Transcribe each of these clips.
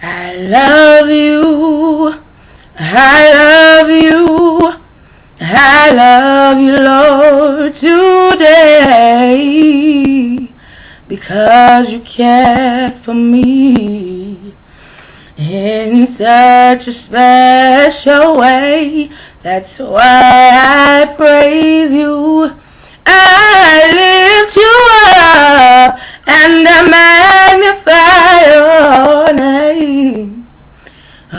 I love you. I love you. I love you, Lord, today because you cared for me in such a special way. That's why I praise you. I lift you up and I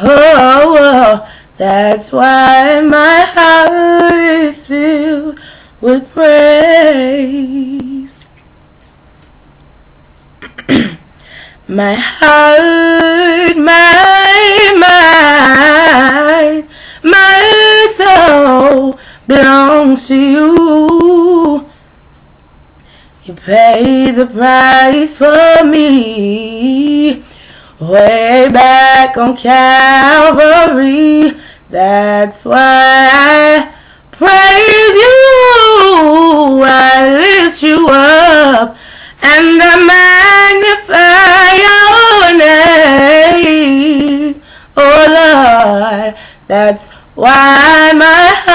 Oh, oh, that's why my heart is filled with praise. my heart, my mind, my soul belongs to you. You paid the price for me way back on Calvary. That's why I praise you. I lift you up and I magnify your name. Oh Lord, that's why my